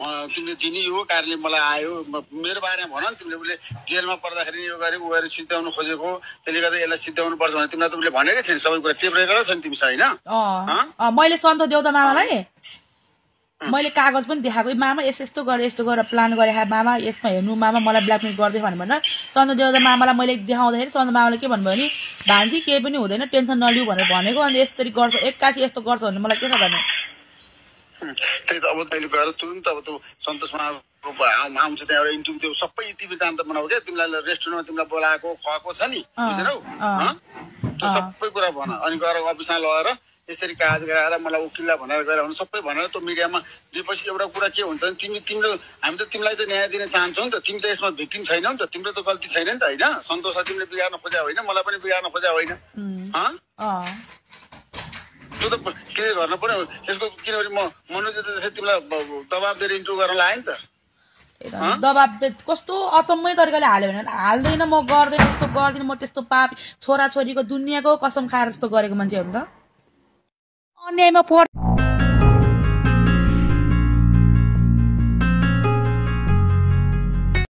तिमीले दिने यो कारणले मलाई आयो। मेरो बारेमा भन न तिमीले। उसले जेलमा पर्दाखेरि यो गरे ऊ गरेर सिद्ध्याउनु खोजेको। त्यसले गर्दा यसलाई सिद्ध्याउनु पर्छ भने तिमीलाई त उसले भनेकै छैन। सबै कुरा टेप्रेको छ नि तिमीसँग होइन मैले सन्तोष देउता मामालाई। मैले कागज पनि देखाएको। "ए, मामा यस यस्तो गरेर यस्तो गरेर प्लान गरे। मामा यसमा हेर्नु मामा मलाई ब्ल्याकमेल गर्दै भने भनेर सन्तोष देउता मामालाई मैले देखाउँदाखेरि सन्तोष मामाले के भन्नुभयो भने भान्जी केही पनि हुँदैन टेन्सन नलिउ भनेर भनेको। अनि यसरी गर्छ एक्कासी यस्तो गर्छ भने मलाई के छ भने त्यही त अब तैँले गएर तुरुन्त अब त्यो सन्तोषमा आउँछ त्यहाँ एउटा इन्टरभ्यू त्यो सबै तिमी वृत्तान्त बनाऊ क्या तिमीलाई रेस्टुरेन्टमा तिमीलाई बोलाएको खुवाएको छ नि बुझेनौ? त्यो। सबै कुरा भन। अनि गएर अफिसमा लगेर यसरी कागज गराएर मलाई वकिललाई भनेर गएर भने सबै भनेर त्यो मिडियामा दिएपछि एउटा कुरा के हुन्छ भने तिमी तिम्रो हामी त तिमीलाई त न्याय दिन चाहन्छौ नि त। तिमी त यसमा भिक्टिम छैनौ नि त। तिम्रो त गल्ती छैन नि त होइन? सन्तोषलाई तिमीले बिगार्न खोजा होइन मलाई पनि बिगार्न खोजा होइन। त्यो त के गर्नु पर्यो? त्यसको किनभने म मनोज त्यसै तिमीलाई दबाब दिएर इन्टरभ्यू गर्न लाग्यो नि त। दबाब कस्तो अचम्मै तरिकाले हाल्यो भने हाल्दैन म गर्दैन यस्तो गर्दिनँ म त्यस्तो पाप छोराछोरीको दुनियाँको कसम खाएर जस्तो गरेको मान्छे हो नि त। अन्यायमा पर्